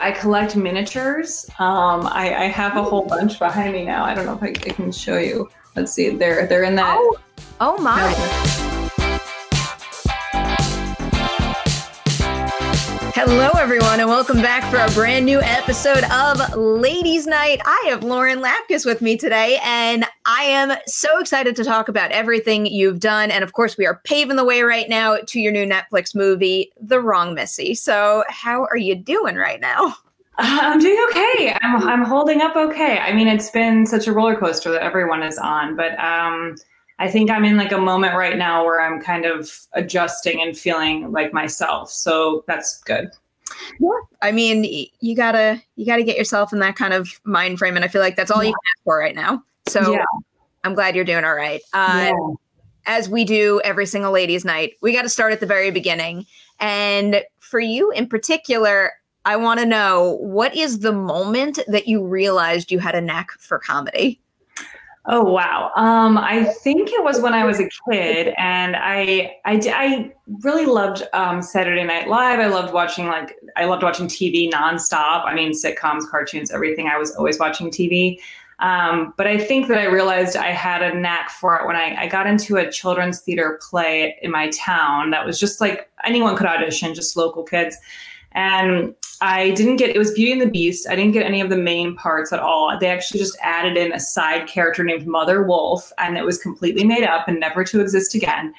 I collect miniatures. Um, I, I have a whole bunch behind me now. I don't know if I, I can show you. Let's see. They're they're in that. Oh, oh my. Hello, everyone, and welcome back for a brand new episode of Ladies Night. I have Lauren Lapkus with me today, and I am so excited to talk about everything you've done. And of course, we are paving the way right now to your new Netflix movie, The Wrong Missy. So, how are you doing right now? I'm doing okay. I'm, I'm holding up okay. I mean, it's been such a roller coaster that everyone is on, but um, I think I'm in like a moment right now where I'm kind of adjusting and feeling like myself. So that's good. Yeah. I mean, you gotta you gotta get yourself in that kind of mind frame, and I feel like that's all yeah. you can ask for right now. So yeah. I'm glad you're doing all right. Uh, yeah. As we do every single ladies' night, we got to start at the very beginning. And for you in particular, I want to know what is the moment that you realized you had a knack for comedy? Oh wow! Um, I think it was when I was a kid, and I I, I really loved um, Saturday Night Live. I loved watching like I loved watching TV nonstop. I mean, sitcoms, cartoons, everything. I was always watching TV. Um, but I think that I realized I had a knack for it when I, I got into a children's theater play in my town that was just like anyone could audition, just local kids. And I didn't get it was Beauty and the Beast. I didn't get any of the main parts at all. They actually just added in a side character named Mother Wolf, and it was completely made up and never to exist again.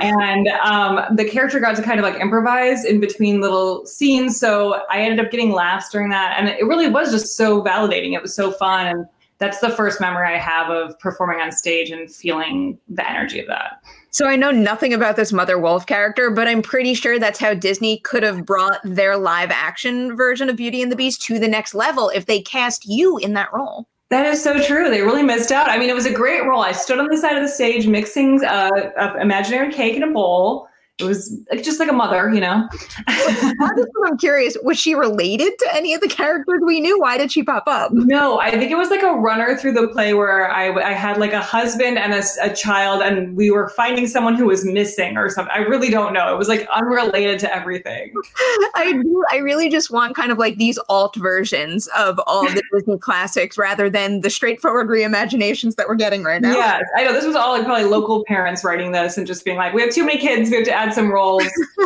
And um, the character got to kind of like improvise in between little scenes. So I ended up getting laughs during that, and it really was just so validating. It was so fun, and that's the first memory I have of performing on stage and feeling the energy of that. So I know nothing about this Mother Wolf character, but I'm pretty sure that's how Disney could have brought their live action version of Beauty and the Beast to the next level if they cast you in that role. That is so true. They really missed out. I mean, it was a great role. I stood on the side of the stage mixing uh, imaginary cake in a bowl it was just like a mother, you know. I'm curious. Was she related to any of the characters we knew? Why did she pop up? No, I think it was like a runner through the play where I, I had like a husband and a, a child, and we were finding someone who was missing or something. I really don't know. It was like unrelated to everything. I do. I really just want kind of like these alt versions of all the Disney classics rather than the straightforward reimaginations that we're getting right now. Yes, I know. This was all like probably local parents writing this and just being like, we have too many kids. We have to add some rolls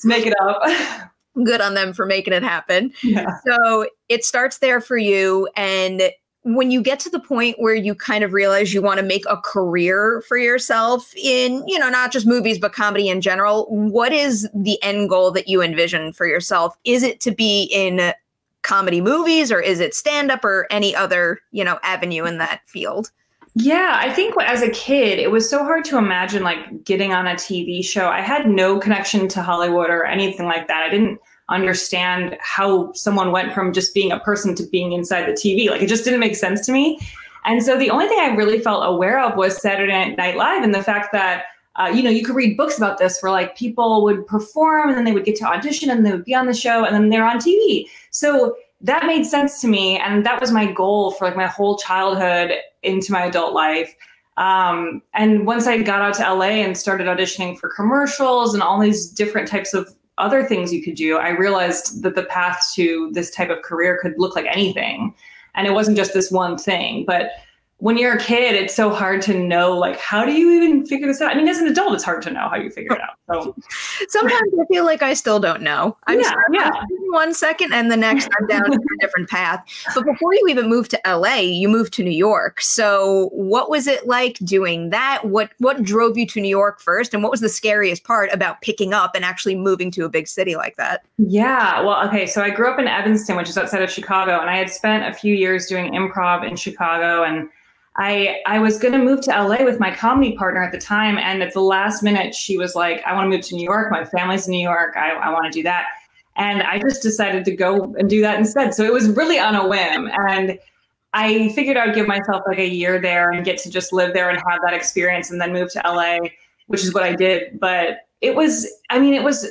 to make it up. Good on them for making it happen. Yeah. So it starts there for you. And when you get to the point where you kind of realize you want to make a career for yourself in, you know, not just movies, but comedy in general, what is the end goal that you envision for yourself? Is it to be in comedy movies or is it stand up or any other, you know, avenue in that field? Yeah, I think as a kid, it was so hard to imagine like getting on a TV show. I had no connection to Hollywood or anything like that. I didn't understand how someone went from just being a person to being inside the TV. Like it just didn't make sense to me. And so the only thing I really felt aware of was Saturday Night Live and the fact that uh, you know, you could read books about this where like people would perform and then they would get to audition and they would be on the show and then they're on TV. So that made sense to me and that was my goal for like my whole childhood into my adult life um, and once i got out to la and started auditioning for commercials and all these different types of other things you could do i realized that the path to this type of career could look like anything and it wasn't just this one thing but when you're a kid, it's so hard to know like how do you even figure this out? I mean, as an adult, it's hard to know how you figure it out. So sometimes I feel like I still don't know. I'm yeah, yeah. one second and the next I'm down a different path. But before you even moved to LA, you moved to New York. So what was it like doing that? What what drove you to New York first? And what was the scariest part about picking up and actually moving to a big city like that? Yeah. Well, okay. So I grew up in Evanston, which is outside of Chicago, and I had spent a few years doing improv in Chicago and I I was going to move to LA with my comedy partner at the time, and at the last minute, she was like, "I want to move to New York. My family's in New York. I, I want to do that." And I just decided to go and do that instead. So it was really on a whim, and I figured I'd give myself like a year there and get to just live there and have that experience, and then move to LA, which is what I did. But it was, I mean, it was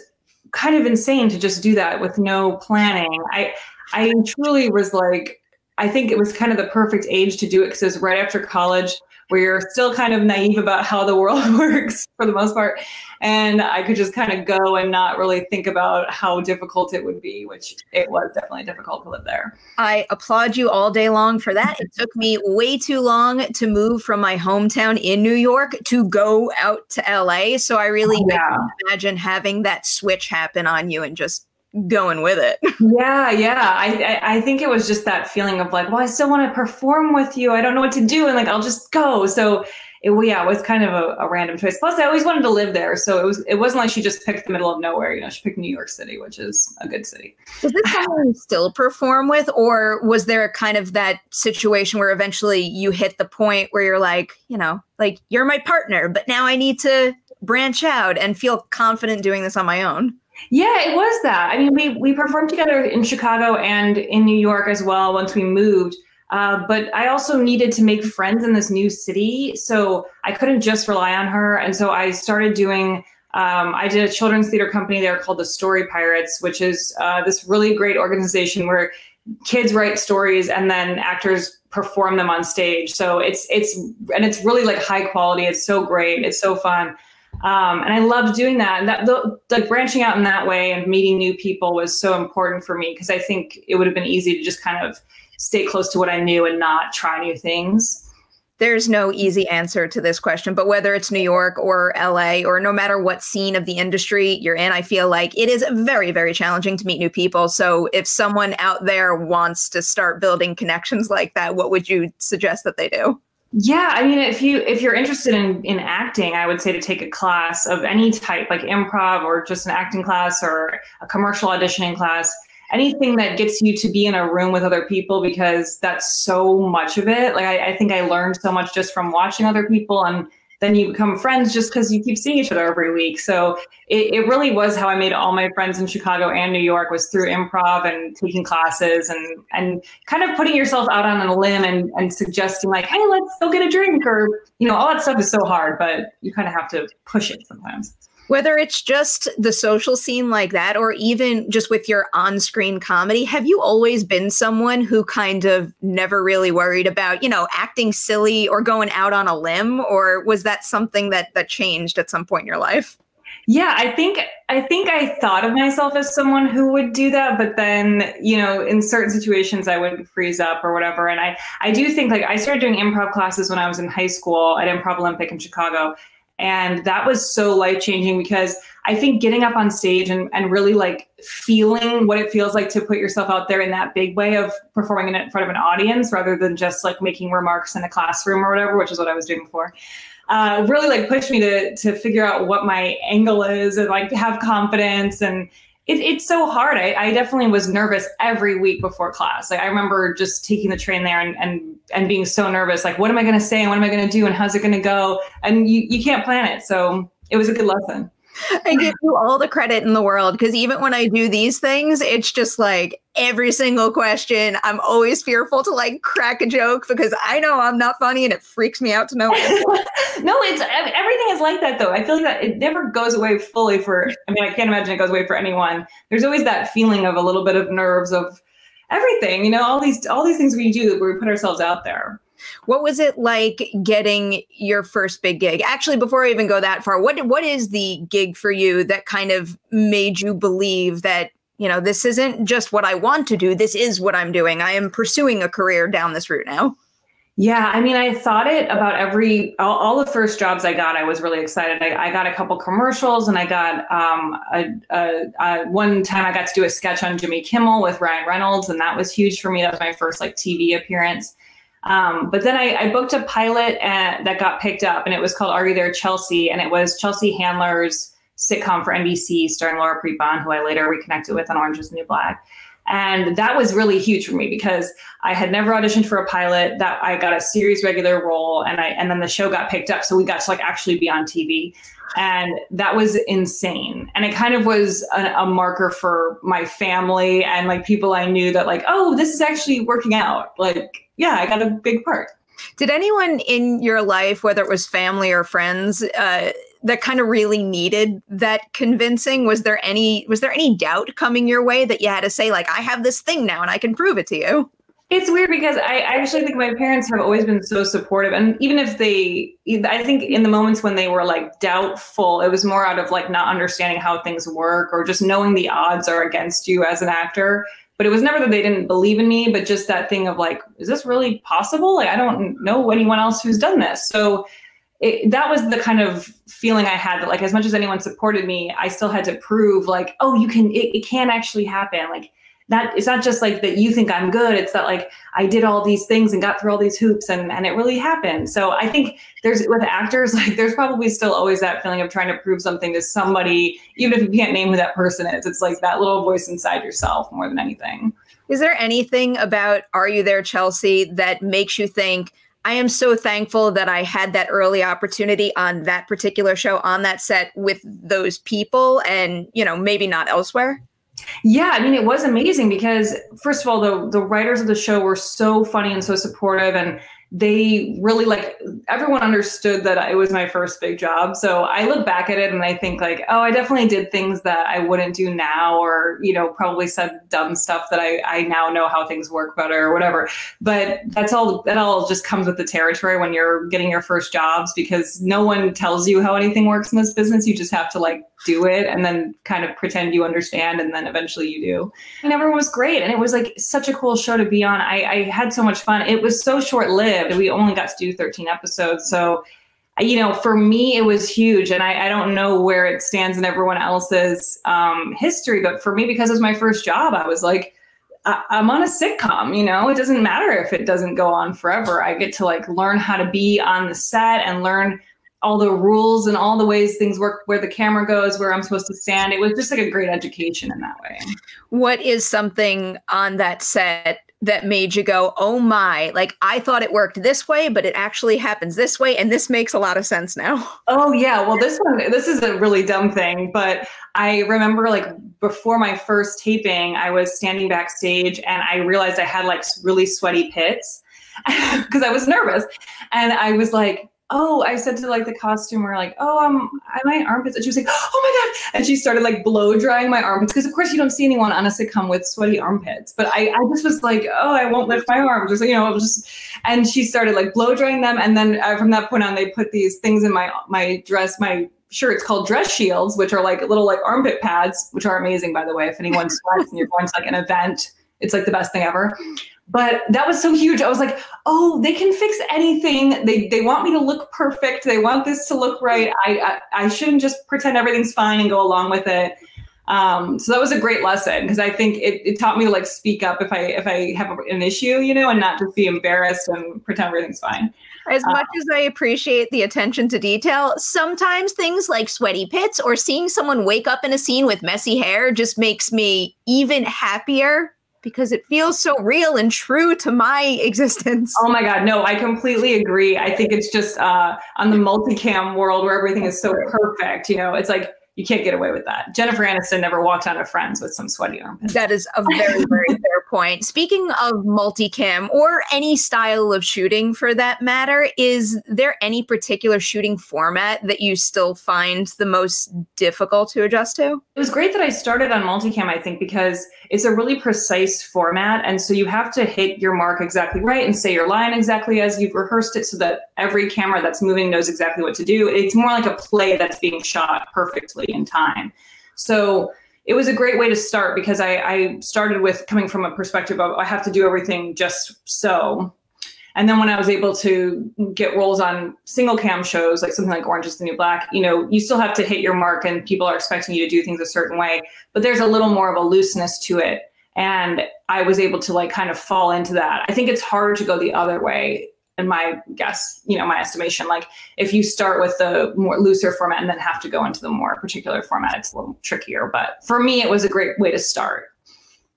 kind of insane to just do that with no planning. I I truly was like I think it was kind of the perfect age to do it because it was right after college where you're still kind of naive about how the world works for the most part. And I could just kind of go and not really think about how difficult it would be, which it was definitely difficult to live there. I applaud you all day long for that. It took me way too long to move from my hometown in New York to go out to LA. So I really yeah. imagine having that switch happen on you and just going with it. Yeah, yeah. I, I, I think it was just that feeling of like, well, I still want to perform with you. I don't know what to do, and like I'll just go. So it yeah, it was kind of a, a, random choice. Plus, I always wanted to live there, so it was it wasn't like she just picked the middle of nowhere. You know, she picked New York City, which is a good city. Is this someone you still perform with, or was there a kind of that situation where eventually you hit the point where you're like, you know, like you're my partner, but now I need to branch out and feel confident doing this on my own? Yeah, it was that. I mean, we we performed together in Chicago and in New York as well once we moved. Uh, but I also needed to make friends in this new city, so I couldn't just rely on her. And so I started doing. Um, I did a children's theater company there called the Story Pirates, which is uh, this really great organization where kids write stories and then actors perform them on stage. So it's it's and it's really like high quality. It's so great. It's so fun. Um, and I loved doing that. And that, the, like branching out in that way and meeting new people was so important for me because I think it would have been easy to just kind of stay close to what I knew and not try new things. There's no easy answer to this question, but whether it's New York or LA or no matter what scene of the industry you're in, I feel like it is very, very challenging to meet new people. So if someone out there wants to start building connections like that, what would you suggest that they do? Yeah, I mean, if you if you're interested in in acting, I would say to take a class of any type, like improv or just an acting class or a commercial auditioning class. Anything that gets you to be in a room with other people because that's so much of it. Like I, I think I learned so much just from watching other people and then you become friends just because you keep seeing each other every week. So it, it really was how I made all my friends in Chicago and New York was through improv and taking classes and and kind of putting yourself out on a limb and, and suggesting like, hey, let's go get a drink or you know, all that stuff is so hard, but you kind of have to push it sometimes whether it's just the social scene like that or even just with your on-screen comedy have you always been someone who kind of never really worried about you know acting silly or going out on a limb? Or was that something that that changed at some point in your life? Yeah i think i think i thought of myself as someone who would do that but then you know in certain situations i would freeze up or whatever. And i i do think like i started doing improv classes when i was in high school at improv olympic in chicago and that was so life changing because I think getting up on stage and, and really like feeling what it feels like to put yourself out there in that big way of performing in front of an audience rather than just like making remarks in a classroom or whatever, which is what I was doing before. Uh, really like pushed me to to figure out what my angle is and like have confidence and it, it's so hard. I, I, definitely was nervous every week before class. Like I remember just taking the train there and and and being so nervous. Like, what am I going to say and what am I going to do and how's it going to go? And you you can't plan it. So it was a good lesson. I give you all the credit in the world because even when I do these things, it's just like every single question. I'm always fearful to like crack a joke because I know I'm not funny and it freaks me out to know. no, it's everything is like that though. I feel like that it never goes away fully for. I mean, I can't imagine it goes away for anyone. There's always that feeling of a little bit of nerves of everything. You know, all these all these things we do where we put ourselves out there. What was it like getting your first big gig? Actually, before I even go that far, what what is the gig for you that kind of made you believe that you know this isn't just what I want to do? This is what I'm doing. I am pursuing a career down this route now. Yeah, I mean, I thought it about every all, all, the first jobs I got. I was really excited. I, I got a couple commercials, and I got um, a, a, a, one time I got to do a sketch on Jimmy Kimmel with Ryan Reynolds, and that was huge for me. That was my first like TV appearance. Um, but then I, I, booked a pilot and, that got picked up, and it was called Are You There, Chelsea? And it was Chelsea Handler's sitcom for NBC starring Laura Prepon, who I later reconnected with on Orange is the New Black. And that was really huge for me because I had never auditioned for a pilot. That I got a series regular role, and I and then the show got picked up, so we got to like actually be on TV, and that was insane. And it kind of was a, a marker for my family and like people I knew that like, oh, this is actually working out. Like yeah, I got a big part. Did anyone in your life, whether it was family or friends, uh, that kind of really needed that convincing? Was there any was there any doubt coming your way that you had to say like, I have this thing now and I can prove it to you? It's weird because I actually think my parents have always been so supportive. And even if they, I think in the moments when they were like doubtful, it was more out of like not understanding how things work or just knowing the odds are against you as an actor. But it was never that they didn't believe in me, but just that thing of like, is this really possible? Like, I don't know anyone else who's done this. So it, that was the kind of feeling I had that like, as much as anyone supported me, I still had to prove like, oh, you can, it, it can actually happen. Like, that it's not just like that you think I'm good. It's that like I did all these things and got through all these hoops and, and it really happened. So I think there's with actors, like there's probably still always that feeling of trying to prove something to somebody, even if you can't name who that person is. It's like that little voice inside yourself more than anything. Is there anything about Are You There, Chelsea, that makes you think, I am so thankful that I had that early opportunity on that particular show, on that set with those people, and, you know, maybe not elsewhere? Yeah, I mean, it was amazing because first of all, the the writers of the show were so funny and so supportive, and they really like everyone understood that it was my first big job. So I look back at it and I think like, oh, I definitely did things that I wouldn't do now, or you know, probably said dumb stuff that I I now know how things work better or whatever. But that's all that all just comes with the territory when you're getting your first jobs because no one tells you how anything works in this business. You just have to like do it and then kind of pretend you understand and then eventually you do. And everyone was great and it was like such a cool show to be on. I, I had so much fun. It was so short lived. We only got to do 13 episodes. So, you know, for me, it was huge. And I, I don't know where it stands in everyone else's um, history, but for me, because it was my first job, I was like, I, I'm on a sitcom, you know, it doesn't matter if it doesn't go on forever. I get to like learn how to be on the set and learn all the rules and all the ways things work, where the camera goes, where I'm supposed to stand. It was just like a great education in that way. What is something on that set that made you go, oh my, like I thought it worked this way, but it actually happens this way. And this makes a lot of sense now. Oh, yeah. Well, this one, this is a really dumb thing, but I remember like before my first taping, I was standing backstage and I realized I had like really sweaty pits because I was nervous. And I was like, oh, I said to like the costumer, like, oh, um, my armpits. And she was like, oh my God. And she started like blow drying my armpits. Because of course you don't see anyone on a sitcom with sweaty armpits. But I, I just was like, oh, I won't lift my arms. Just, you know, it was just, and she started like blow drying them. And then uh, from that point on, they put these things in my, my dress, my shirts called dress shields, which are like little like armpit pads, which are amazing, by the way. If anyone sweats and you're going to like an event, it's like the best thing ever. But that was so huge. I was like, oh, they can fix anything. They they want me to look perfect. They want this to look right. I I, I shouldn't just pretend everything's fine and go along with it. Um, so that was a great lesson because I think it, it taught me to like speak up if I if I have an issue, you know, and not just be embarrassed and pretend everything's fine. As much uh, as I appreciate the attention to detail, sometimes things like sweaty pits or seeing someone wake up in a scene with messy hair just makes me even happier because it feels so real and true to my existence. Oh my God, no, I completely agree. I think it's just uh, on the multicam world where everything is so perfect. You know, it's like you can't get away with that. Jennifer Aniston never walked out of Friends with some sweaty armpits. That is a very, very fair point. Speaking of multicam or any style of shooting for that matter, is there any particular shooting format that you still find the most difficult to adjust to? It was great that I started on multicam, I think, because it's a really precise format. And so you have to hit your mark exactly right and say your line exactly as you've rehearsed it so that every camera that's moving knows exactly what to do. It's more like a play that's being shot perfectly in time. So it was a great way to start because I, I started with coming from a perspective of I have to do everything just so. And then when I was able to get roles on single cam shows, like something like Orange is the New Black, you know, you still have to hit your mark and people are expecting you to do things a certain way, but there's a little more of a looseness to it. And I was able to like kind of fall into that. I think it's harder to go the other way in my guess, you know, my estimation. Like if you start with the more looser format and then have to go into the more particular format, it's a little trickier. But for me, it was a great way to start.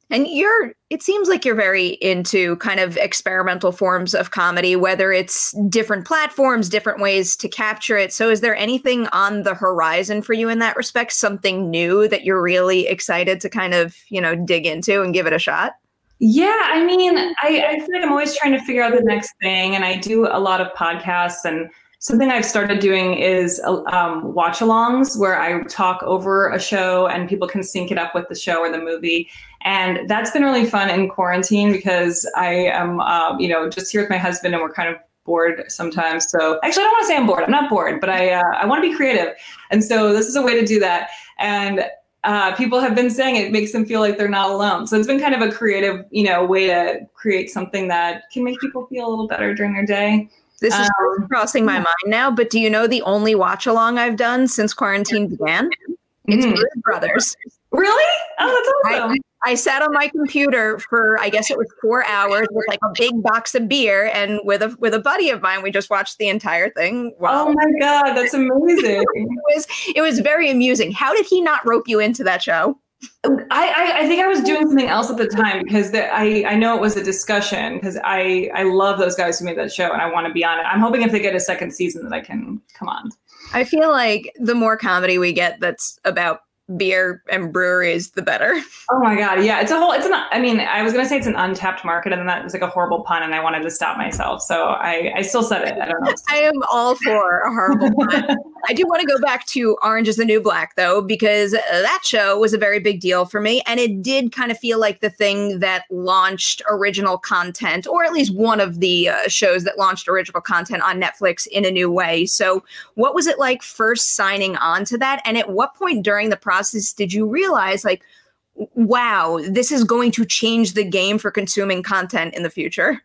And you're, it seems like you're very into kind of experimental forms of comedy, whether it's different platforms, different ways to capture it. So, is there anything on the horizon for you in that respect? Something new that you're really excited to kind of, you know, dig into and give it a shot? Yeah, I mean, I, I feel like I'm always trying to figure out the next thing, and I do a lot of podcasts and something I've started doing is um, watch alongs where I talk over a show and people can sync it up with the show or the movie. And that's been really fun in quarantine because I am, uh, you know, just here with my husband and we're kind of bored sometimes. So actually, I don't want to say I'm bored. I'm not bored, but I uh, I want to be creative, and so this is a way to do that. And uh, people have been saying it makes them feel like they're not alone. So it's been kind of a creative, you know, way to create something that can make people feel a little better during their day. This is um, crossing my mind now, but do you know the only watch along I've done since quarantine began? It's mm. Brews Brothers. Really? Oh, that's awesome. I, I, sat on my computer for I guess it was four hours with like a big box of beer, and with a with a buddy of mine, we just watched the entire thing. Wow. Oh my god, that's amazing! it was it was very amusing. How did he not rope you into that show? I, I, I, think I was doing something else at the time because the, I, I know it was a discussion because I, I love those guys who made that show and I want to be on it. I'm hoping if they get a second season that I can come on. I feel like the more comedy we get that's about beer and breweries, the better. Oh my god, yeah, it's a whole. It's not. I mean, I was gonna say it's an untapped market, and then that was like a horrible pun, and I wanted to stop myself, so I I still said it. I don't know. I am all for a horrible pun. I do want to go back to Orange is the New Black though, because that show was a very big deal for me, and it did kind of feel like the thing that launched original content, or at least one of the uh, shows that launched original content on Netflix in a new way. So, what was it like first signing on to that, and at what point during the process? Process did you realize like wow this is going to change the game for consuming content in the future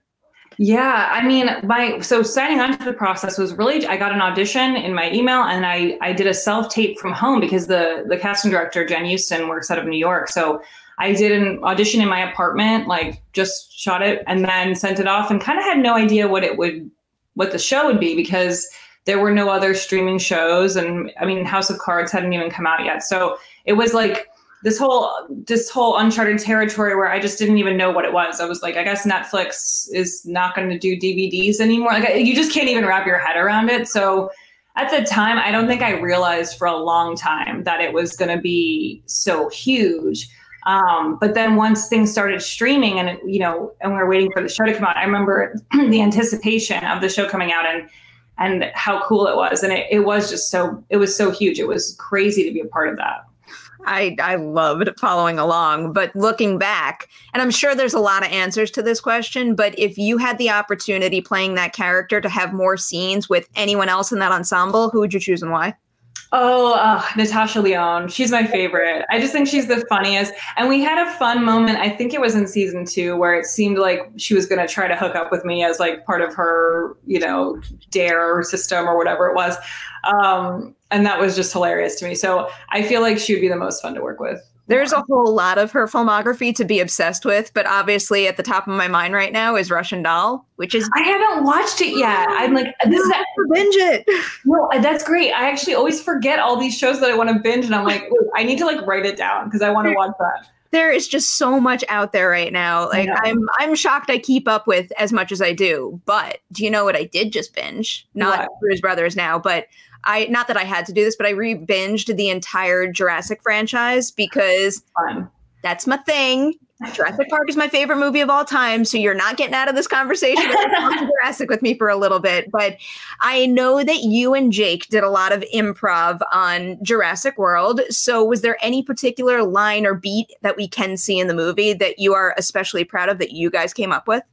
yeah, I mean, my so signing on to the process was really I got an audition in my email and I I did a self tape from home because the the casting director Jen Euston works out of New York. So I did an audition in my apartment, like just shot it and then sent it off and kind of had no idea what it would what the show would be because there were no other streaming shows and i mean house of cards hadn't even come out yet. So it was like this whole this whole uncharted territory where i just didn't even know what it was. I was like i guess netflix is not going to do dvds anymore. Like you just can't even wrap your head around it. So at the time i don't think i realized for a long time that it was going to be so huge. Um, but then once things started streaming and you know and we were waiting for the show to come out i remember the anticipation of the show coming out and and how cool it was. And it, it was just so, it was so huge. It was crazy to be a part of that. I, I loved following along. But looking back, and I'm sure there's a lot of answers to this question, but if you had the opportunity playing that character to have more scenes with anyone else in that ensemble, who would you choose and why? Oh, uh, Natasha Lyonne. She's my favorite. I just think she's the funniest. And we had a fun moment. I think it was in season two where it seemed like she was going to try to hook up with me as like part of her, you know, dare system or whatever it was. Um, and that was just hilarious to me. So I feel like she would be the most fun to work with. There's a whole lot of her filmography to be obsessed with, but obviously at the top of my mind right now is Russian Doll, which is I haven't watched it yet. I'm like this is a binge it. No, uh, that's great. I actually always forget all these shows that I want to binge, and I'm like, I need to like write it down because I want to watch that. There is just so much out there right now. Like yeah. I'm I'm shocked I keep up with as much as I do. But do you know what I did just binge? Not Brothers now, but I not that I had to do this, but I re-binged the entire Jurassic franchise because Fun. that's my thing. Jurassic Park is my favorite movie of all time, so you're not getting out of this conversation Jurassic with me for a little bit. But I know that you and Jake did a lot of improv on Jurassic World. So was there any particular line or beat that we can see in the movie that you are especially proud of that you guys came up with?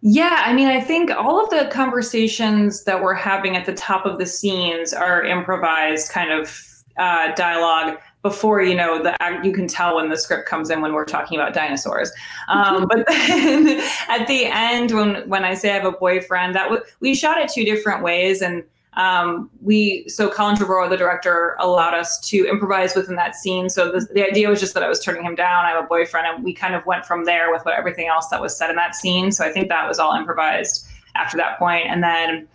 Yeah, I mean, I think all of the conversations that we're having at the top of the scenes are improvised kind of uh, dialogue before you know the you can tell when the script comes in when we're talking about dinosaurs um, but then at the end when when i say i have a boyfriend that w- we shot it two different ways and um, we so Colin Trevorrow, the director, allowed us to improvise within that scene. So the, the idea was just that I was turning him down. I have a boyfriend, and we kind of went from there with what everything else that was said in that scene. So I think that was all improvised after that point, and then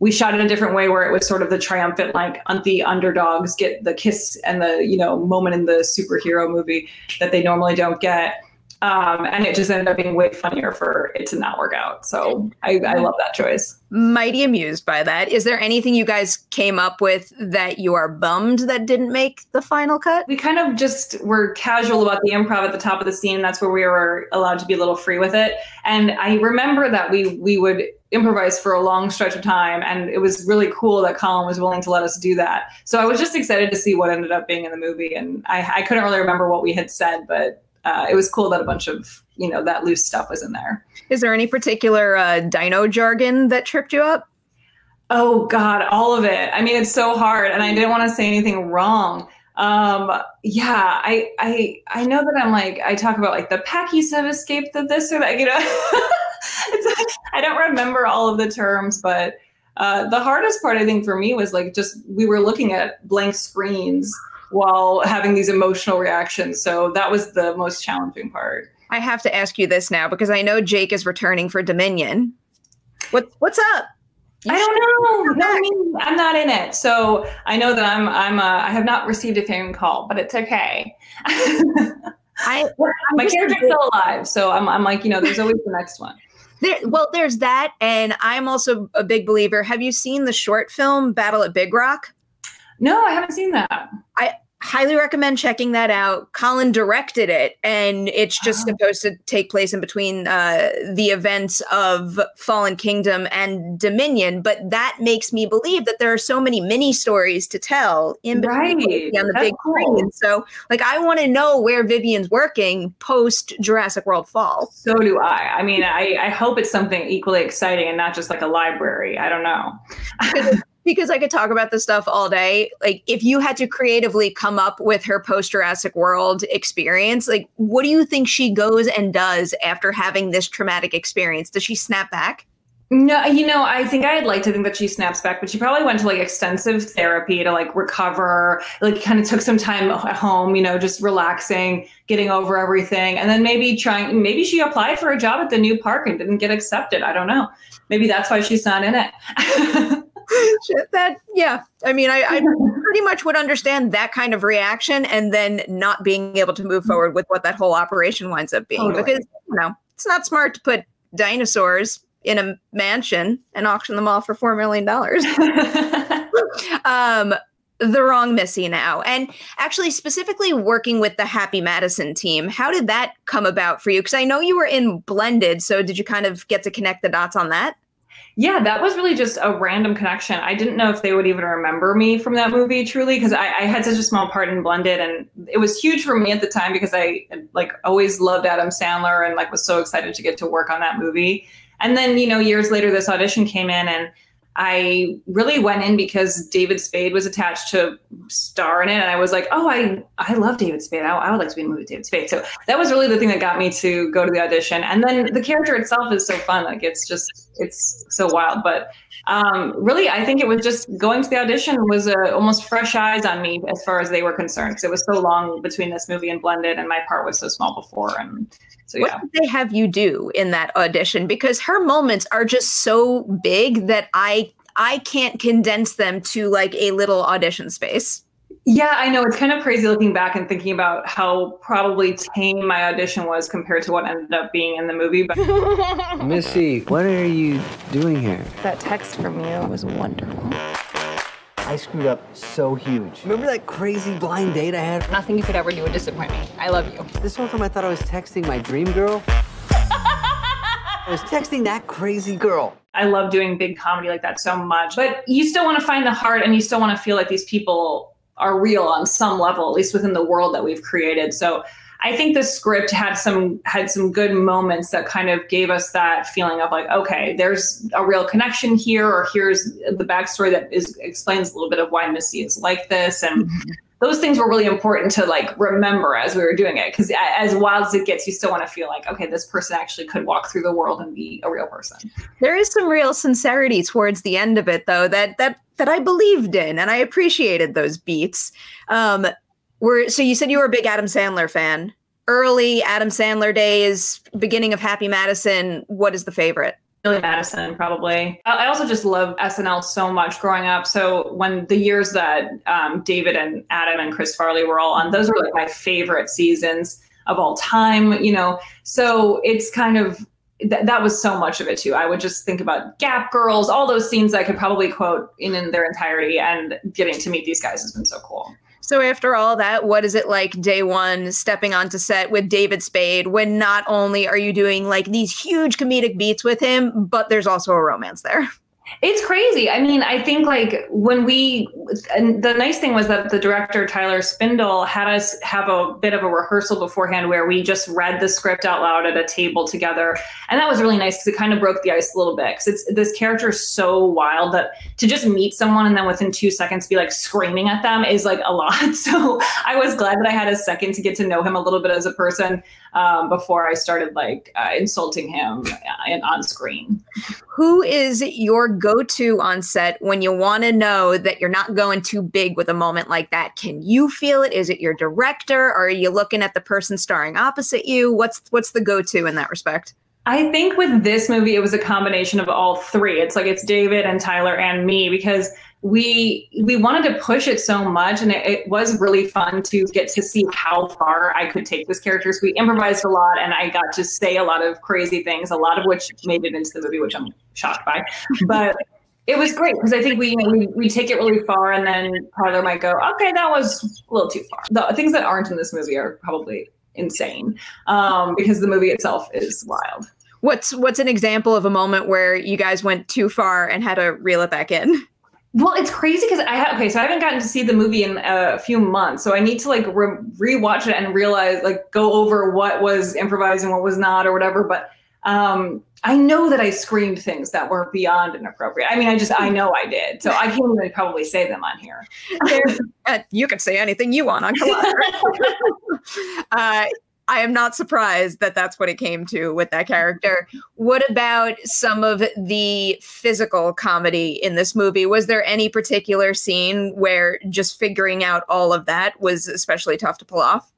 we shot in a different way where it was sort of the triumphant like the underdogs get the kiss and the you know moment in the superhero movie that they normally don't get um, and it just ended up being way funnier for it to not work out. So I, I love that choice. Mighty amused by that. Is there anything you guys came up with that you are bummed that didn't make the final cut? We kind of just were casual about the improv at the top of the scene. That's where we were allowed to be a little free with it. And I remember that we we would improvise for a long stretch of time and it was really cool that colin was willing to let us do that so i was just excited to see what ended up being in the movie and i, I couldn't really remember what we had said but uh, it was cool that a bunch of you know that loose stuff was in there. Is there any particular uh, dino jargon that tripped you up? Oh God, all of it. I mean, it's so hard, and I didn't want to say anything wrong. Um, yeah, I I I know that I'm like I talk about like the Packies have escaped the this or that. You know, it's like, I don't remember all of the terms, but uh, the hardest part I think for me was like just we were looking at blank screens while having these emotional reactions. So that was the most challenging part. I have to ask you this now because I know Jake is returning for Dominion. What what's up? You I don't know. No, I mean, I'm not in it, so I know that I'm. I'm. Uh, I have not received a phone call, but it's okay. I my character's still alive, so I'm. I'm like, you know, there's always the next one. There, well, there's that, and I'm also a big believer. Have you seen the short film Battle at Big Rock? No, I haven't seen that. I highly recommend checking that out. Colin directed it, and it's just supposed to take place in between uh, the events of Fallen Kingdom and Dominion. But that makes me believe that there are so many mini stories to tell in between right. on the That's big cool. screen. So, like, I want to know where Vivian's working post Jurassic World Fall. So do I. I mean, I, I hope it's something equally exciting and not just like a library. I don't know. because I could talk about this stuff all day. Like, if you had to creatively come up with her post Jurassic World experience, like, what do you think she goes and does after having this traumatic experience? Does she snap back? No, you know, I think I'd like to think that she snaps back, but she probably went to like extensive therapy to like recover, like kind of took some time at home, you know, just relaxing, getting over everything. And then maybe trying, maybe she applied for a job at the new park and didn't get accepted. I don't know. Maybe that's why she's not in it. that yeah. I mean I, I pretty much would understand that kind of reaction and then not being able to move forward with what that whole operation winds up being totally. because you know it's not smart to put dinosaurs in a mansion and auction them off for four million dollars. Um the wrong missy now. And actually specifically working with the happy madison team how did that come about for you? Because i know you were in blended so did you kind of get to connect the dots on that yeah, that was really just a random connection. I didn't know if they would even remember me from that movie truly because I, I, had such a small part in Blended and it was huge for me at the time because I like always loved Adam Sandler and like was so excited to get to work on that movie. And then, you know, years later this audition came in and I really went in because David Spade was attached to star in it, and I was like, "Oh, I I love David Spade. I, I would like to be in a movie with David Spade." So that was really the thing that got me to go to the audition. And then the character itself is so fun; like it's just it's so wild. But um, really, I think it was just going to the audition was a, almost fresh eyes on me as far as they were concerned because it was so long between this movie and Blended, and my part was so small before, and so, what did they have you do in that audition? Because her moments are just so big that I I can't condense them to like a little audition space. Yeah, I know. It's kind of crazy looking back and thinking about how probably tame my audition was compared to what ended up being in the movie. But Missy, what are you doing here? That text from you was wonderful. I screwed up so huge. Remember that crazy blind date I had? Nothing you could ever do would disappoint me. I love you. This whole time I thought I was texting my dream girl. I was texting that crazy girl. I love doing big comedy like that so much. But you still want to find the heart and you still want to feel like these people are real on some level, at least within the world that we've created. So I think the script had some had some good moments that kind of gave us that feeling of like, okay, there's a real connection here, or here's the backstory that is explains a little bit of why Missy is like this, and mm-hmm. those things were really important to like remember as we were doing it. Because as wild as it gets, you still want to feel like, okay, this person actually could walk through the world and be a real person. There is some real sincerity towards the end of it, though. That that that I believed in, and I appreciated those beats. Um, were so you said you were a big Adam Sandler fan. Early Adam Sandler days, beginning of Happy Madison. What is the favorite? Billy Madison, probably. I also just love SNL so much growing up. So when the years that um, David and Adam and Chris Farley were all on, those were like my favorite seasons of all time. You know, so it's kind of th- that was so much of it too. I would just think about Gap Girls, all those scenes I could probably quote in, in their entirety, and getting to meet these guys has been so cool. So after all that, what is it like day one stepping onto set with David Spade when not only are you doing like these huge comedic beats with him, but there's also a romance there? It's crazy. I mean, I think like when we, and the nice thing was that the director, Tyler Spindel, had us have a bit of a rehearsal beforehand where we just read the script out loud at a table together. And that was really nice because it kind of broke the ice a little bit. Because it's this character is so wild that to just meet someone and then within two seconds be like screaming at them is like a lot. So I was glad that I had a second to get to know him a little bit as a person um, before I started like uh, insulting him uh, on screen. Who is your go to on set when you want to know that you're not going too big with a moment like that? Can you feel it? Is it your director? Or are you looking at the person starring opposite you? What's what's the go to in that respect? I think with this movie, it was a combination of all three. It's like it's David and Tyler and me because we we wanted to push it so much and it, it, was really fun to get to see how far i could take this character so we improvised a lot and i got to say a lot of crazy things a lot of which made it into the movie which i'm shocked by. But it was great because i think we, we we take it really far and then tyler might go okay that was a little too far. The things that aren't in this movie are probably insane um, because the movie itself is wild. What's what's an example of a moment where you guys went too far and had to reel it back in well, it's crazy because I have okay, so I haven't gotten to see the movie in a few months, so I need to like re- rewatch it and realize like go over what was improvised and what was not or whatever. But um, I know that I screamed things that were beyond inappropriate. I mean, I just I know I did, so I can't even probably say them on here. uh, you can say anything you want on Collider. uh, I am not surprised that that's what it came to with that character. What about some of the physical comedy in this movie? Was there any particular scene where just figuring out all of that was especially tough to pull off?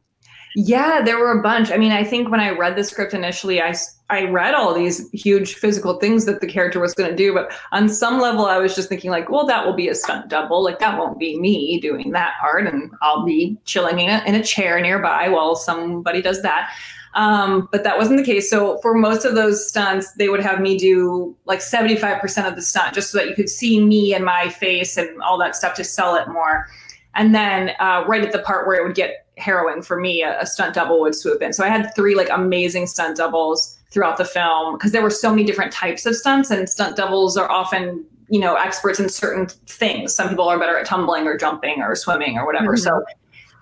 Yeah, there were a bunch. I mean, I think when I read the script initially, I I read all these huge physical things that the character was going to do, but on some level, I was just thinking like, well, that will be a stunt double. Like that won't be me doing that part, and I'll be chilling in a, in a chair nearby while somebody does that. Um, but that wasn't the case. So for most of those stunts, they would have me do like 75% of the stunt just so that you could see me and my face and all that stuff to sell it more. And then uh, right at the part where it would get harrowing for me, a, a stunt double would swoop in. So I had three like amazing stunt doubles throughout the film because there were so many different types of stunts and stunt doubles are often you know experts in certain things some people are better at tumbling or jumping or swimming or whatever mm-hmm. so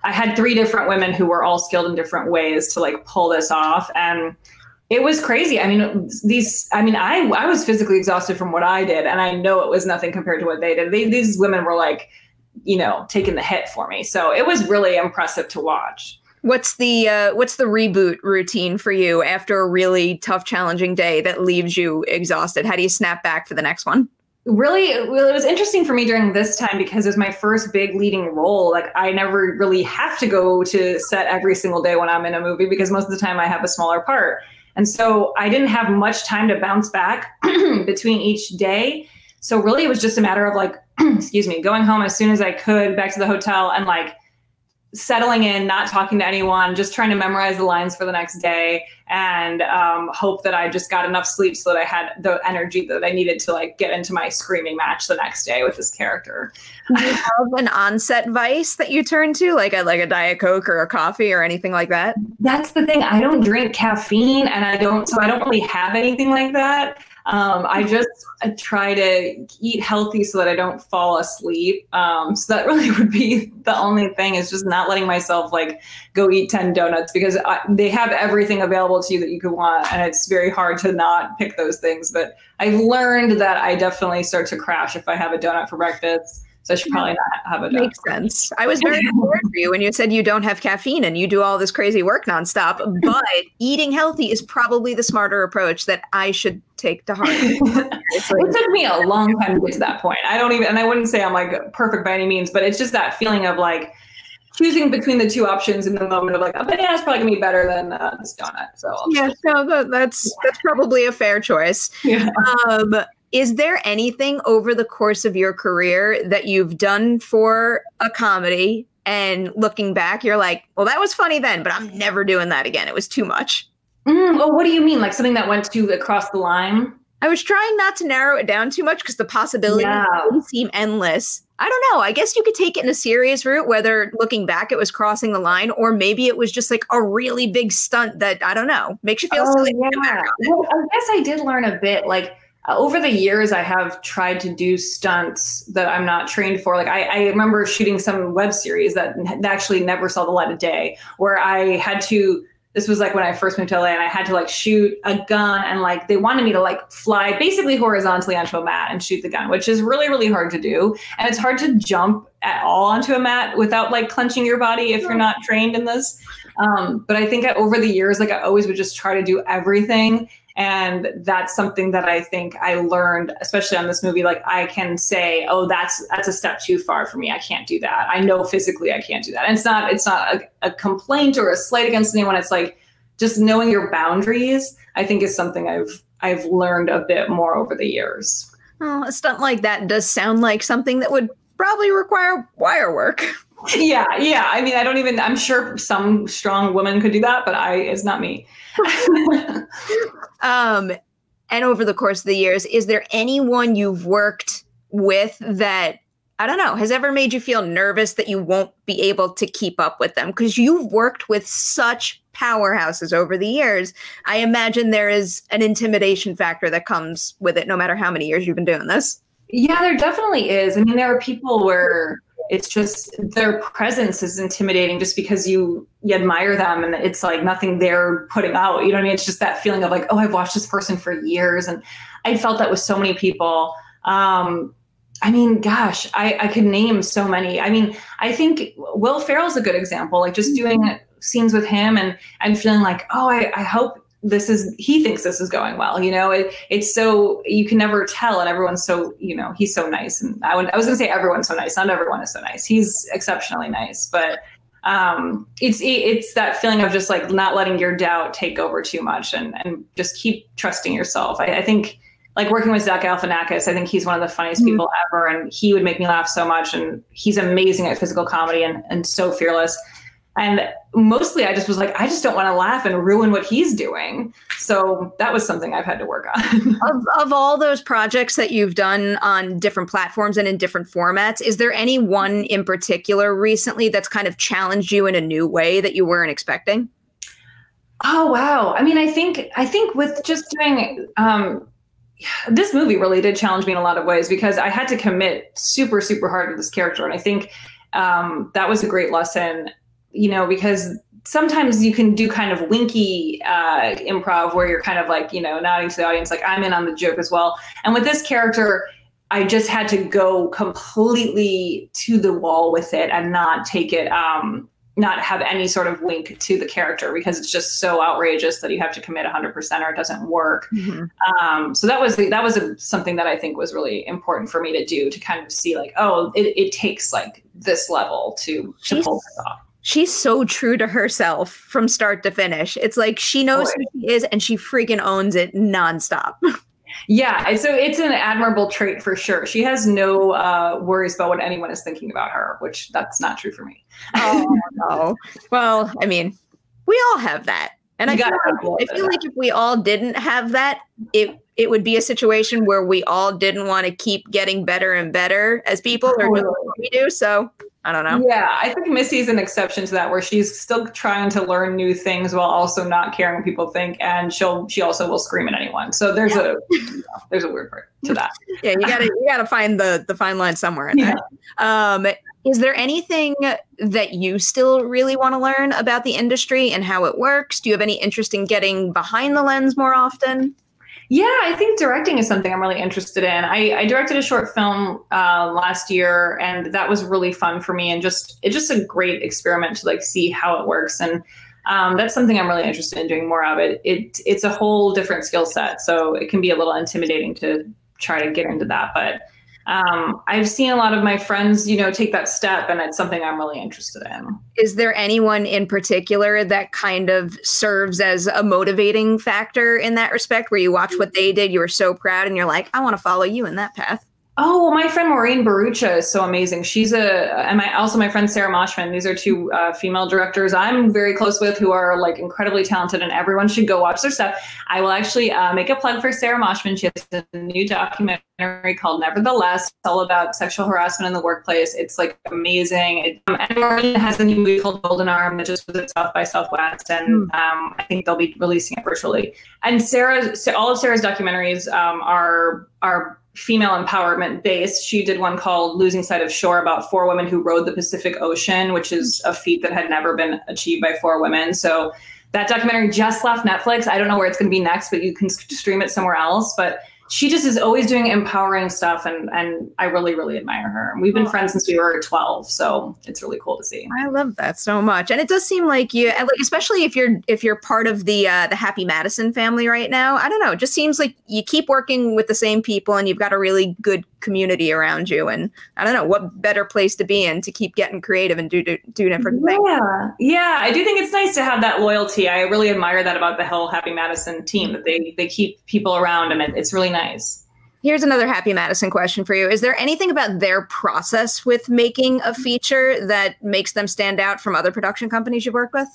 i had three different women who were all skilled in different ways to like pull this off and it was crazy i mean these i mean i i was physically exhausted from what i did and i know it was nothing compared to what they did they, these women were like you know taking the hit for me so it was really impressive to watch What's the uh, what's the reboot routine for you after a really tough, challenging day that leaves you exhausted? How do you snap back for the next one? Really, well, it was interesting for me during this time because it was my first big leading role. Like I never really have to go to set every single day when I'm in a movie because most of the time I have a smaller part. And so I didn't have much time to bounce back between each day. So really it was just a matter of like, excuse me, going home as soon as I could back to the hotel and like settling in, not talking to anyone, just trying to memorize the lines for the next day, and um, hope that I just got enough sleep so that I had the energy that I needed to like get into my screaming match the next day with this character. Do you have an onset vice that you turn to, like a like a diet coke or a coffee or anything like that? That's the thing. I don't drink caffeine, and I don't, so I don't really have anything like that. Um, I just I try to eat healthy so that I don't fall asleep. Um, so that really would be the only thing is just not letting myself like go eat 10 donuts because I, they have everything available to you that you could want. And it's very hard to not pick those things. But I've learned that I definitely start to crash if I have a donut for breakfast. So I should probably not have a donut. Makes sense. I was very worried for you when you said you don't have caffeine and you do all this crazy work nonstop. But eating healthy is probably the smarter approach that I should take to heart. it took me a long time to get to that point. I don't even, and I wouldn't say I'm like perfect by any means, but it's just that feeling of like choosing between the two options in the moment of like a banana is probably gonna be better than uh, this donut. So I'll yeah, no, that's that's probably a fair choice. Yeah. Um, is there anything over the course of your career that you've done for a comedy and looking back, you're like, well, that was funny then, but I'm never doing that again. It was too much. Mm, well, what do you mean? Like something that went to across the line? I was trying not to narrow it down too much because the possibilities yeah. seem endless. I don't know. I guess you could take it in a serious route, whether looking back it was crossing the line, or maybe it was just like a really big stunt that I don't know makes you feel oh, silly. Yeah. Well, I guess I did learn a bit. Like uh, over the years, I have tried to do stunts that I'm not trained for. Like I, I remember shooting some web series that actually never saw the light of day, where I had to this was like when I first moved to LA and I had to like shoot a gun and like they wanted me to like fly basically horizontally onto a mat and shoot the gun, which is really, really hard to do. And it's hard to jump at all onto a mat without like clenching your body if you're not trained in this. Um, but I think over the years, like I always would just try to do everything. And that's something that I think I learned, especially on this movie. Like I can say, oh, that's that's a step too far for me. I can't do that. I know physically I can't do that. And it's not it's not a, a complaint or a slight against anyone. It's like just knowing your boundaries. I think is something I've I've learned a bit more over the years. A stunt like that does sound like something that would probably require wire work. yeah, yeah. I mean, I don't even. I'm sure some strong woman could do that, but I. It's not me. um, and over the course of the years, is there anyone you've worked with that I don't know has ever made you feel nervous that you won't be able to keep up with them because you've worked with such powerhouses over the years. I imagine there is an intimidation factor that comes with it, no matter how many years you've been doing this. Yeah, there definitely is. I mean, there are people where it's just their presence is intimidating just because you you admire them and it's like nothing they're putting out. You know what I mean? It's just that feeling of like, oh, I've watched this person for years. And I felt that with so many people. Um, I mean, gosh, I, I could name so many. I mean, I think Will Ferrell's a good example, like just doing scenes with him and and feeling like, oh, I, I hope this is he thinks this is going well you know it, it's so you can never tell and everyone's so you know he's so nice and i, would, I was going to say everyone's so nice not everyone is so nice he's exceptionally nice but um it's it's that feeling of just like not letting your doubt take over too much and and just keep trusting yourself i, I think like working with Zach Galifianakis, I think he's one of the funniest mm-hmm. people ever, and he would make me laugh so much. And he's amazing at physical comedy and, and so fearless. And mostly I just was like, I just don't want to laugh and ruin what he's doing. So that was something I've had to work on. of, of all those projects that you've done on different platforms and in different formats, is there any one in particular recently that's kind of challenged you in a new way that you weren't expecting? Oh wow. I mean, I think I think with just doing um this movie really did challenge me in a lot of ways because I had to commit super, super hard to this character. And I think um, that was a great lesson you know, because sometimes you can do kind of winky uh, improv where you're kind of like, you know, nodding to the audience, like I'm in on the joke as well. And with this character, I just had to go completely to the wall with it and not take it, um, not have any sort of wink to the character because it's just so outrageous that you have to commit 100% or it doesn't work. Mm-hmm. Um, so that was that was a, something that I think was really important for me to do to kind of see like, oh, it, it takes like this level to to pull this off she's so true to herself from start to finish. It's like she knows Boy. who she is and she freaking owns it nonstop. Yeah, so it's an admirable trait for sure. She has no uh, worries about what anyone is thinking about her, which that's not true for me. oh no. Well, I mean, we all have that. And I feel, like, I feel like if we all didn't have that, it it would be a situation where we all didn't want to keep getting better and better as people or doing what we do. So I don't know. Yeah, I think Missy's an exception to that, where she's still trying to learn new things while also not caring what people think, and she'll she also will scream at anyone. So there's yeah. a you know, there's a weird part to that. yeah, you gotta you gotta find the the fine line somewhere in. Yeah. Um, is there anything that you still really want to learn about the industry and how it works? Do you have any interest in getting behind the lens more often? Yeah, I think directing is something I'm really interested in. I, I directed a short film uh, last year, and that was really fun for me, and just it's just a great experiment to like see how it works, and um, that's something I'm really interested in doing more of. It it it's a whole different skill set, so it can be a little intimidating to try to get into that, but um, I've seen a lot of my friends, you know, take that step, and it's something I'm really interested in. Is there anyone in particular that kind of serves as a motivating factor in that respect, where you watch what they did, you were so proud, and you're like, I want to follow you in that path? Oh, well, my friend Maureen Bharoocha is so amazing. She's a, and my also my friend Sarah Moshman. These are two uh, female directors I'm very close with who are like incredibly talented, and everyone should go watch their stuff. I will actually uh, make a plug for Sarah Moshman. She has a new documentary called Nevertheless, it's all about sexual harassment in the workplace. It's like amazing. It, um, and Maureen has a new movie called Golden Arm that just was at South by Southwest, and mm. um, I think they'll be releasing it virtually. And Sarah, all of Sarah's documentaries um, are are female empowerment based. She did one called Losing Sight of Shore about four women who rowed the Pacific Ocean, which is a feat that had never been achieved by four women. So that documentary just left Netflix. I don't know where it's going to be next, but you can stream it somewhere else. But she just is always doing empowering stuff and and I really really admire her. We've been oh. friends since we were 12, so it's really cool to see. I love that so much. And it does seem like you like especially if you're if you're part of the uh the Happy Madison family right now. I don't know, it just seems like you keep working with the same people and you've got a really good community around you and I don't know what better place to be in to keep getting creative and do do, do different yeah. things. Yeah. Yeah, I do think it's nice to have that loyalty. I really admire that about the whole Happy Madison team that they they keep people around and it's really nice nice. Here's another Happy Madison question for you. Is there anything about their process with making a feature that makes them stand out from other production companies you work with?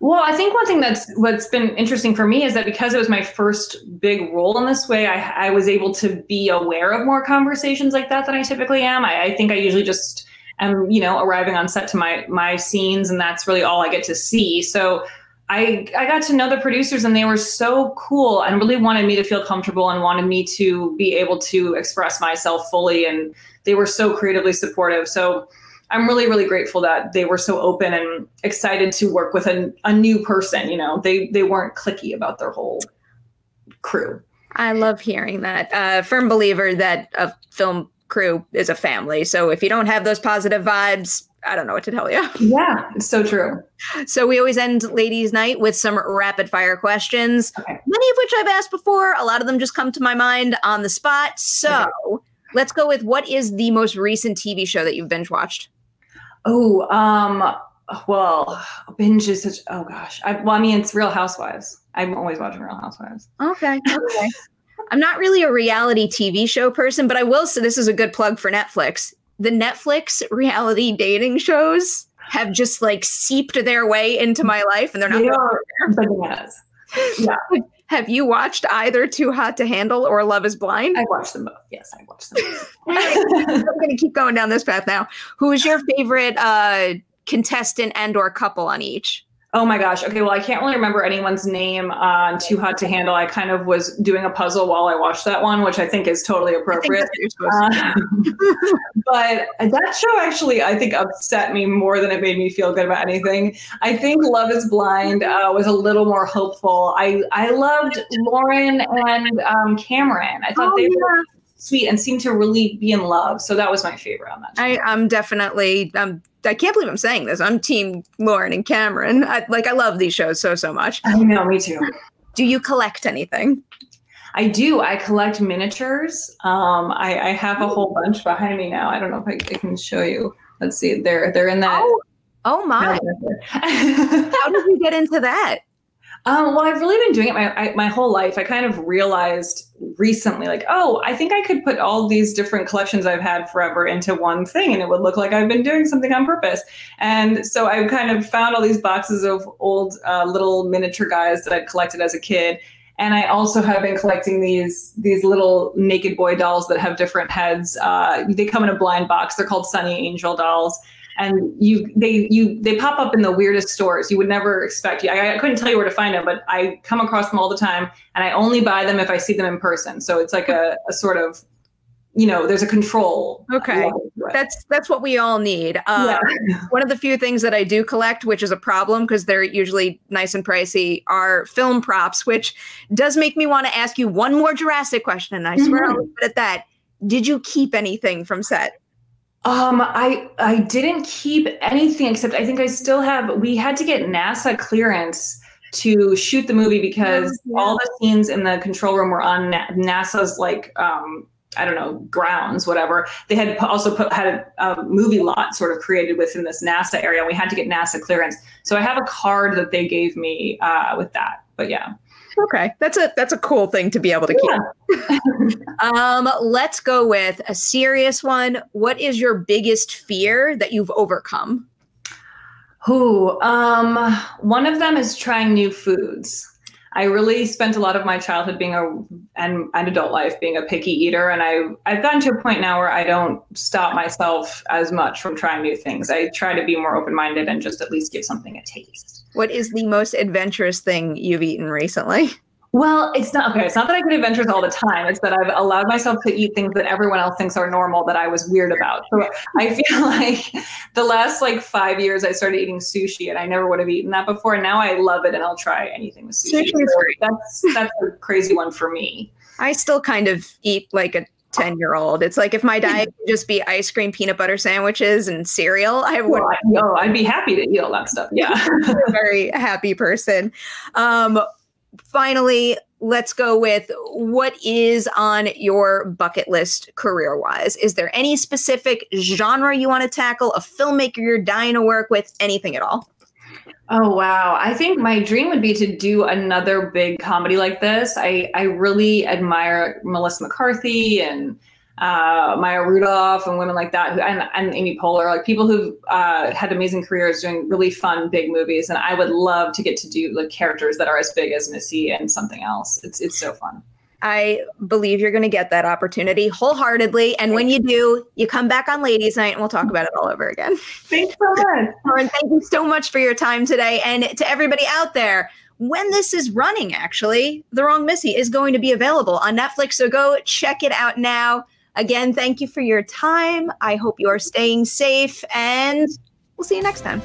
Well, I think one thing that's what's been interesting for me is that because it was my first big role in this way, I, I was able to be aware of more conversations like that than I typically am. I, I think I usually just am, you know, arriving on set to my my scenes, and that's really all I get to see. So I, I got to know the producers and they were so cool and really wanted me to feel comfortable and wanted me to be able to express myself fully. And they were so creatively supportive. So I'm really, really grateful that they were so open and excited to work with a, a new person. You know, they, they weren't clicky about their whole crew. I love hearing that. Uh, firm believer that a film crew is a family. So if you don't have those positive vibes, I don't know what to tell you. Yeah, it's so true. So we always end ladies' night with some rapid fire questions. Okay. Many of which I've asked before. A lot of them just come to my mind on the spot. So okay. let's go with what is the most recent TV show that you've binge watched? Oh, um, well, binge is such. Oh gosh, I, well, I mean, it's Real Housewives. I'm always watching Real Housewives. Okay. Okay. I'm not really a reality TV show person, but I will say this is a good plug for Netflix the Netflix reality dating shows have just like seeped their way into my life and they're not they are. yeah. Have you watched either Too Hot to Handle or Love is Blind? I watched them both. Yes, I watched them both. I'm going to keep going down this path now. Who is your favorite uh, contestant and or couple on each? Oh my gosh. Okay. Well, I can't really remember anyone's name on Too Hot to Handle. I kind of was doing a puzzle while I watched that one, which I think is totally appropriate. Uh, but that show actually, I think, upset me more than it made me feel good about anything. I think Love is Blind uh, was a little more hopeful. I, I loved Lauren and um, Cameron. I thought oh, they yeah. were sweet and seemed to really be in love. So that was my favorite on that. Show. I, I'm definitely um, I can't believe I'm saying this. I'm team Lauren and Cameron. I, like I love these shows so so much. I know, me too. Do you collect anything? I do. I collect miniatures. Um, I, I have a whole bunch behind me now. I don't know if I, I can show you. Let's see. They're they're in that. Oh, oh my! How did you get into that? Um, well, I've really been doing it my I, my whole life. I kind of realized recently, like, oh, I think I could put all these different collections I've had forever into one thing, and it would look like I've been doing something on purpose. And so I kind of found all these boxes of old uh, little miniature guys that I'd collected as a kid. And I also have been collecting these these little naked boy dolls that have different heads. Uh, they come in a blind box. They're called Sunny Angel dolls and you they you they pop up in the weirdest stores. You would never expect I, I couldn't tell you where to find them but i come across them all the time and i only buy them if i see them in person. So it's like a, a sort of you know there's a control. Okay. That's that's what we all need. Uh, yeah. one of the few things that i do collect which is a problem because they're usually nice and pricey are film props which does make me want to ask you one more jurassic question and i swear mm-hmm. i'll leave it at that. Did you keep anything from set um, I I didn't keep anything except I think I still have. We had to get NASA clearance to shoot the movie because oh, yeah. all the scenes in the control room were on NASA's like um, I don't know grounds, whatever. They had also put had a, a, movie lot sort of created within this NASA area. We had to get NASA clearance, so I have a card that they gave me uh, with that. But yeah. Okay, that's a that's a cool thing to be able to keep. um, let's go with a serious one. What is your biggest fear that you've overcome? Who? Um, one of them is trying new foods. I really spent a lot of my childhood being a and, and adult life being a picky eater, and I I've gotten to a point now where I don't stop myself as much from trying new things. I try to be more open minded and just at least give something a taste. What is the most adventurous thing you've eaten recently? Well, it's not okay. It's not that I get adventures all the time. It's that I've allowed myself to eat things that everyone else thinks are normal that I was weird about. So I feel like the last like five years I started eating sushi and I never would have eaten that before. And now I love it and I'll try anything with sushi. So that's that's a crazy one for me. I still kind of eat like a 10 year old. It's like if my diet could just be ice cream, peanut butter sandwiches, and cereal, I would. Well, no, I'd be happy to eat all that stuff. Yeah. a very happy person. Um, finally, let's go with what is on your bucket list career wise? Is there any specific genre you want to tackle, a filmmaker you're dying to work with, anything at all? Oh wow. I think my dream would be to do another big comedy like this. I, I really admire Melissa McCarthy and uh, Maya Rudolph and women like that, who, and, and Amy Poehler, like people who've uh, had amazing careers doing really fun, big movies. And I would love to get to do like characters that are as big as Missy and something else. It's it's so fun. I believe you're going to get that opportunity wholeheartedly. And when you do, you come back on Ladies Night and we'll talk about it all over again. Thanks so much. Lauren, thank you so much for your time today. And to everybody out there, when this is running, actually, The Wrong Missy is going to be available on Netflix. So go check it out now. Again, thank you for your time. I hope you are staying safe and we'll see you next time.